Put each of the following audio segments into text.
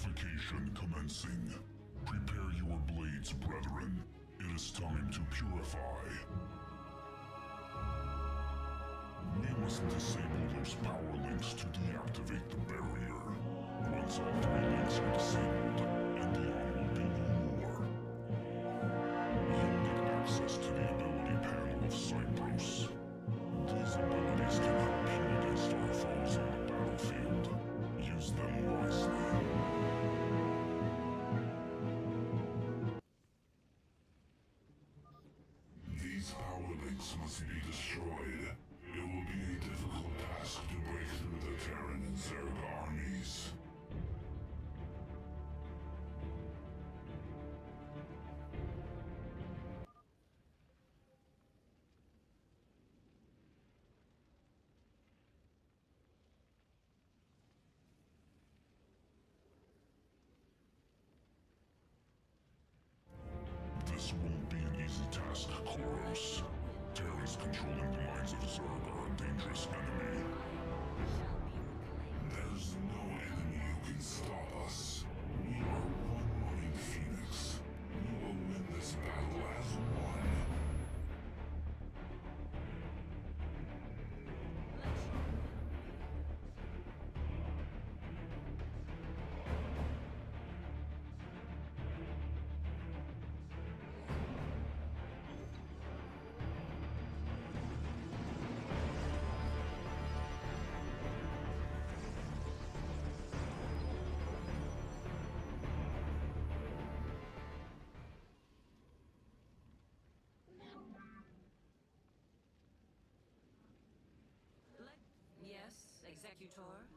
purification commencing. Prepare your blades, brethren. It is time to purify. We must disable those power links to deactivate the force. Terrors controlling the minds of Zerg are a dangerous enemy. There's no enemy you can stop. executor.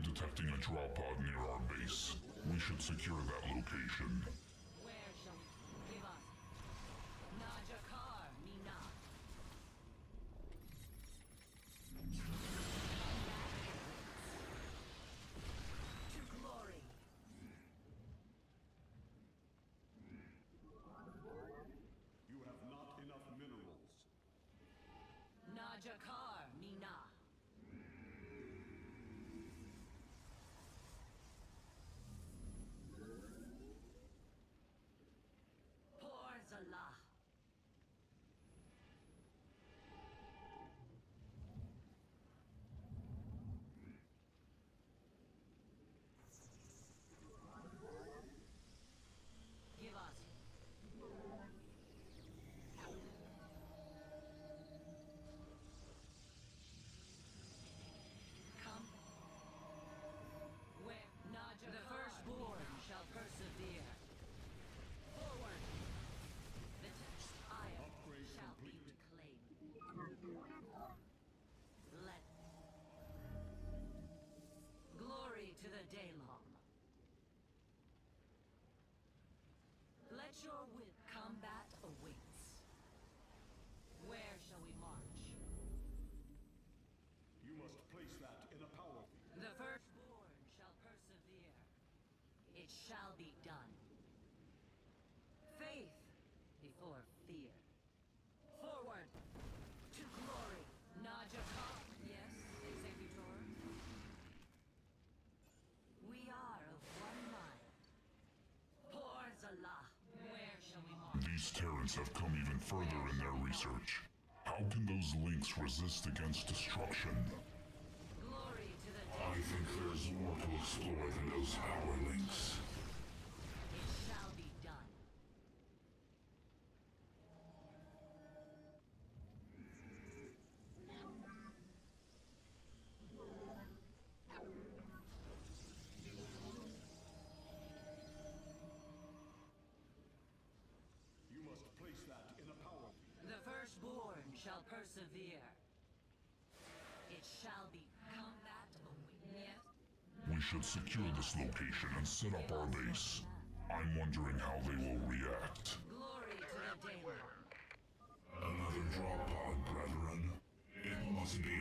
Detecting a drop pod near our base. We should secure that location. It shall be done. Faith before fear. Forward to glory. Najah Yes, Executor. We are of one mind. Por Zalah. Where shall we march? These Terrans have come even further in their research. How can those links resist against destruction? Glory to the I dead. Think there's more to explore than those power links. It shall be done. You must place that in a power. The firstborn shall persevere. It shall be combat await. Yes. We should secure this location and set up our base. I'm wondering how they will react. Glory to the Another drop pod, brethren. It must be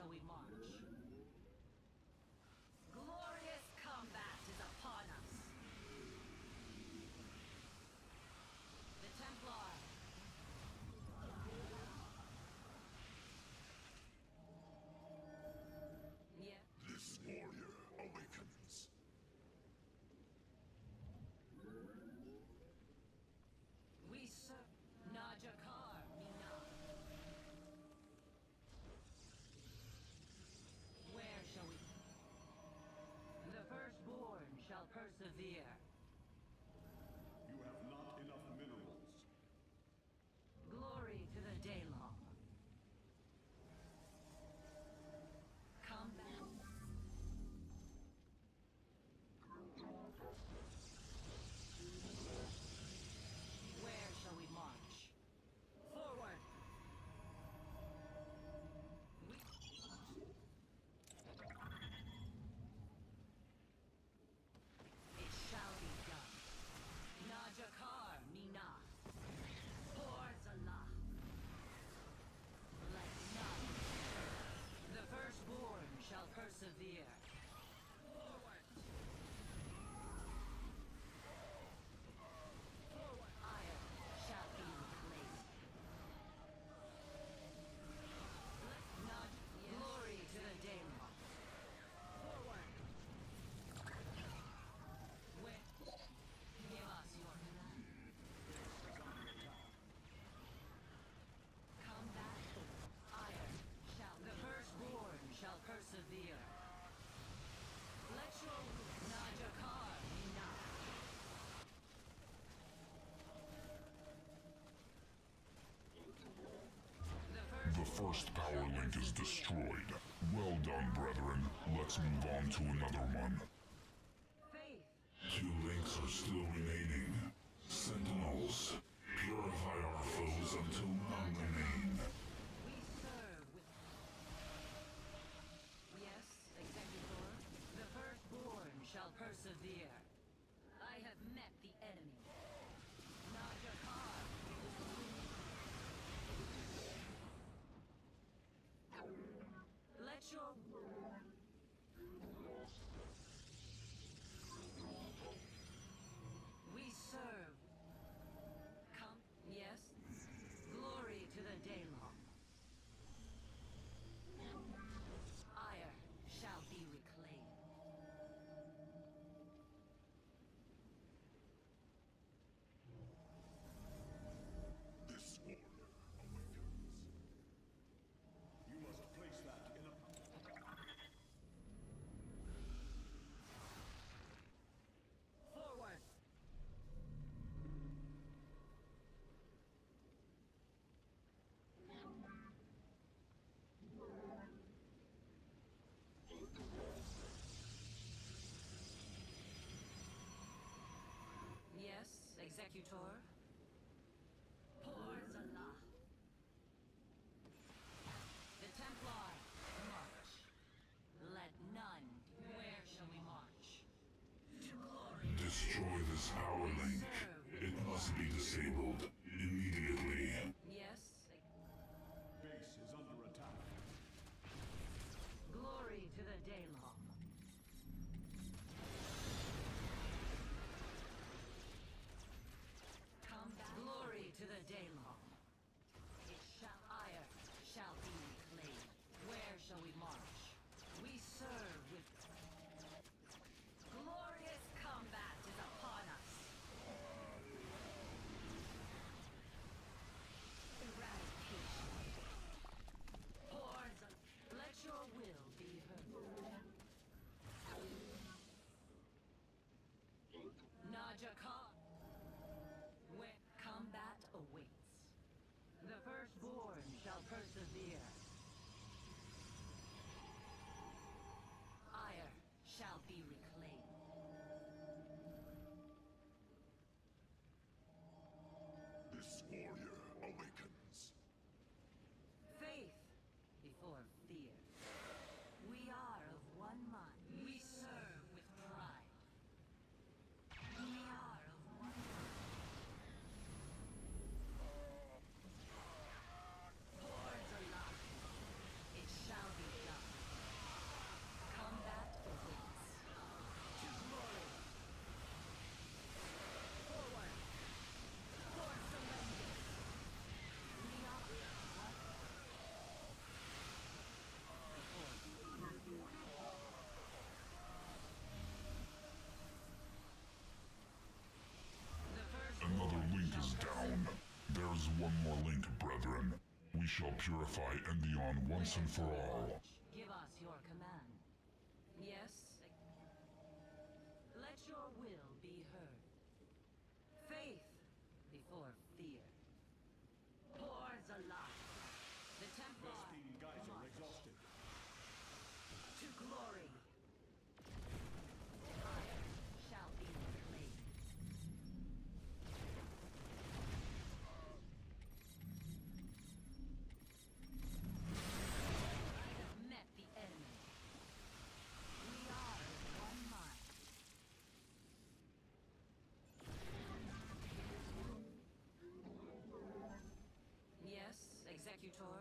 shall we march? first power link is destroyed. Well done, brethren. Let's move on to another one. executor we shall purify Endion once and for all. tutorial.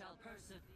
shall persevere.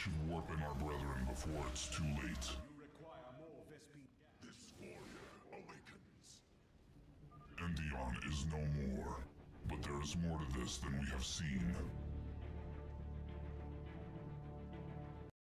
Should warp in our brethren before it's too late. You require more Vespene. This warrior awakens. Endion is no more. But there is more to this than we have seen.